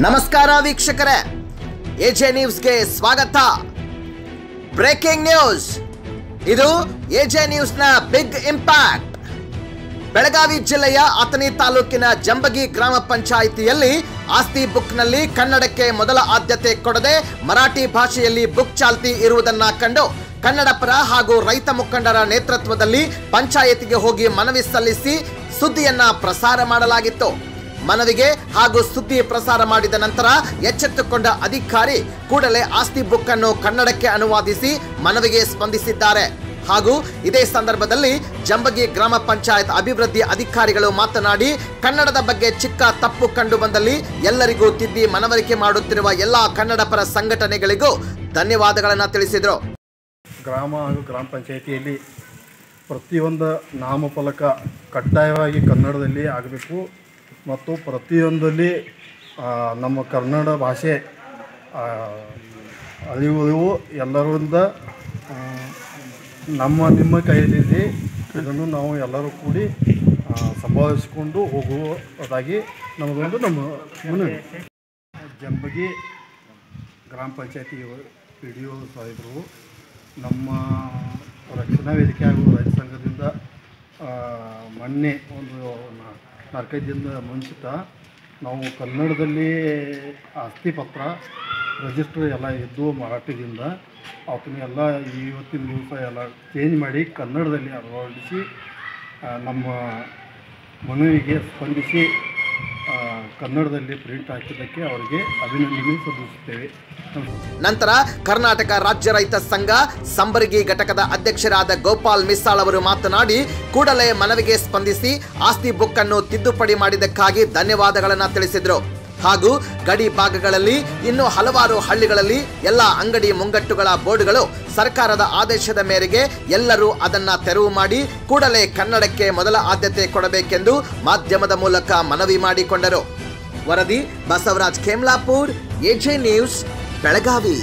ನಮಸ್ಕಾರ ವೀಕ್ಷಕರೇ. ಎಜೆ ನ್ಯೂಸ್ಗೆ ಸ್ವಾಗತ. Breaking news. ಇದು ಎಜೆ ನ್ಯೂಸ್ನ ಬಿಗ್ ಇಂಪ್ಯಾಕ್ಟ್. ಬೆಳಗಾವಿ ಜಿಲ್ಲೆಯ ಅಥಣಿ ತಾಲೂಕಿನ ಜಂಬಗಿ ಗ್ರಾಮ ಪಂಚಾಯಿತಿಯಲ್ಲಿ ಆಸ್ತಿ ಬುಕ್ನಲ್ಲಿ ಕನ್ನಡಕ್ಕೆ ಮೊದಲ ಆದ್ಯತೆ ಕೊಡದೆ ಮರಾಠಿ ಭಾಷೆಯಲ್ಲಿ ಬುಕ್ ಚಾಲ್ತಿ ಇರುವುದನ್ನ ಕಂಡು ಕನ್ನಡ ಪರ ಹಾಗೂ ರೈತ ಮುಖಂಡರ ನೇತೃತ್ವದಲ್ಲಿ ಪಂಚಾಯತಿಗೆ ಹೋಗಿ ಮನವಿ ಸಲ್ಲಿಸಿ ಸುದ್ದಿಯನ್ನ ಪ್ರಸಾರ ಮಾಡಲಾಗಿತ್ತು. ಮನವಿಗೆ ಹಾಗೂ ಸುದ್ದಿ ಪ್ರಸಾರ ಮಾಡಿದ ನಂತರ ಎಚ್ಚೆತ್ತುಕೊಂಡ ಅಧಿಕಾರಿ ಕೂಡಲೇ ಆಸ್ತಿ ಬುಕ್ ಅನ್ನು ಕನ್ನಡಕ್ಕೆ ಅನುವಾದಿಸಿ ಮನವಿಗೆ ಸ್ಪಂದಿಸಿದ್ದಾರೆ. ಹಾಗೂ ಇದೇ ಸಂದರ್ಭದಲ್ಲಿ ಜಂಬಗಿ ಗ್ರಾಮ ಪಂಚಾಯತ್ ಅಭಿವೃದ್ಧಿ ಅಧಿಕಾರಿಗಳು ಮಾತನಾಡಿ, ಕನ್ನಡದ ಬಗ್ಗೆ ಚಿಕ್ಕ ತಪ್ಪು ಕಂಡು ಬಂದಲ್ಲಿ ಎಲ್ಲರಿಗೂ ತಿದ್ದಿ ಮನವರಿಕೆ ಮಾಡುತ್ತಿರುವ ಎಲ್ಲ ಕನ್ನಡ ಪರ ಸಂಘಟನೆಗಳಿಗೂ ಧನ್ಯವಾದಗಳನ್ನು ತಿಳಿಸಿದರು. ಗ್ರಾಮ ಹಾಗೂ ಗ್ರಾಮ ಪಂಚಾಯಿತಿಯಲ್ಲಿ ಪ್ರತಿಯೊಂದು ನಾಮಫಲಕ ಕಡ್ಡಾಯವಾಗಿ ಕನ್ನಡದಲ್ಲಿ ಆಗಬೇಕು. ಮತ್ತು ಪ್ರತಿಯೊಂದಲ್ಲಿ ನಮ್ಮ ಕನ್ನಡ ಭಾಷೆ ಅಳಿವು ಎಲ್ಲರಿಂದ ನಮ್ಮ, ನಿಮ್ಮ ಕೈಯಲ್ಲಿ ಇದನ್ನು ನಾವು ಎಲ್ಲರೂ ಕೂಡಿ ಸಂಭಾಳಿಸಿಕೊಂಡು ಹೋಗುವುದಾಗಿ ನಮಗೊಂದು ನಮ್ಮ ಮನವಿ. ಜಂಬಗಿ ಗ್ರಾಮ ಪಂಚಾಯತಿ ಪಿ ಡಿ ಒ ಸಾಹೇಬರು, ನಮ್ಮ ರಕ್ಷಣಾ ವೇದಿಕೆ ಹಾಗೂ ರೈತ ಸಂಘದಿಂದ ಮೊನ್ನೆ ಒಂದು ನಾಲ್ಕೈದು ದಿನದ ಮುಂಚಿತ ನಾವು ಕನ್ನಡದಲ್ಲಿ ಆಸ್ತಿ ಪತ್ರ ರಿಜಿಸ್ಟರ್ ಎಲ್ಲ ಇದ್ದು ಮರಾಠಿದಿಂದ ಎಲ್ಲ ಇವತ್ತಿನ ದಿವಸ ಎಲ್ಲ ಚೇಂಜ್ ಮಾಡಿ ಕನ್ನಡದಲ್ಲಿ ಅಳವಡಿಸಿ ನಮ್ಮ ಮನವಿಗೆ ಸ್ಪಂದಿಸಿ ಕನ್ನಡದಲ್ಲಿ ಪ್ರಿಂಟ್ ಹಾಕಿದ್ದಕ್ಕೆ ಅವರಿಗೆ ಅಭಿನಂದನೆ ಸಲ್ಲಿಸುತ್ತೇವೆ. ನಂತರ ಕರ್ನಾಟಕ ರಾಜ್ಯ ರೈತ ಸಂಘ ಸಂಬರಗಿ ಘಟಕದ ಅಧ್ಯಕ್ಷರಾದ ಗೋಪಾಲ್ ಮಿಸ್ಸಾಳ್ ಅವರು ಮಾತನಾಡಿ, ಕೂಡಲೇ ಮನವಿಗೆ ಸ್ಪಂದಿಸಿ ಆಸ್ತಿ ಬುಕ್ ಅನ್ನು ತಿದ್ದುಪಡಿ ಮಾಡಿದ್ದಕ್ಕಾಗಿ ಧನ್ಯವಾದಗಳನ್ನು ತಿಳಿಸಿದರು. ಹಾಗೂ ಗಡಿ ಭಾಗಗಳಲ್ಲಿ ಇನ್ನು ಹಲವಾರು ಹಳ್ಳಿಗಳಲ್ಲಿ ಎಲ್ಲ ಅಂಗಡಿ ಮುಂಗಟ್ಟುಗಳ ಬೋರ್ಡ್ಗಳು ಸರ್ಕಾರದ ಆದೇಶದ ಮೇರೆಗೆ ಎಲ್ಲರೂ ಅದನ್ನ ತೆರವು ಮಾಡಿ ಕೂಡಲೇ ಕನ್ನಡಕ್ಕೆ ಮೊದಲ ಆದ್ಯತೆ ಕೊಡಬೇಕೆಂದು ಮಾಧ್ಯಮದ ಮೂಲಕ ಮನವಿ ಮಾಡಿಕೊಂಡರು. ವರದಿ ಬಸವರಾಜ್ ಖೇಮ್ಲಾಪುರ್ ಎಜೆ ನ್ಯೂಸ್ ಬೆಳಗಾವಿ.